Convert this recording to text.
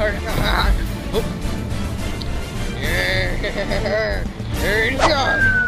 Oh. There you go.